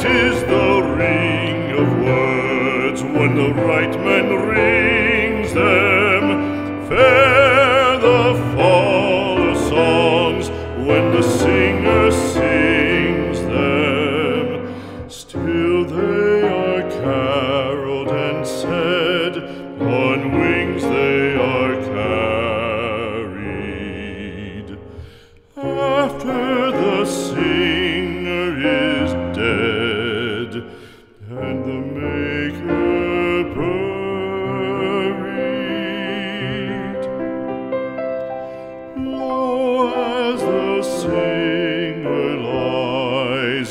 Sweet is the ring of words when the right man rings them. Fair the fall of songs when the singer sings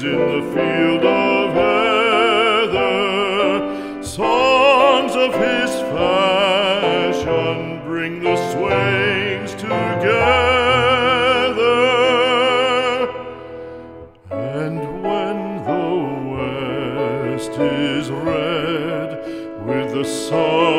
in the field of heather, songs of his fashion bring the swains together. And when the west is red with the sun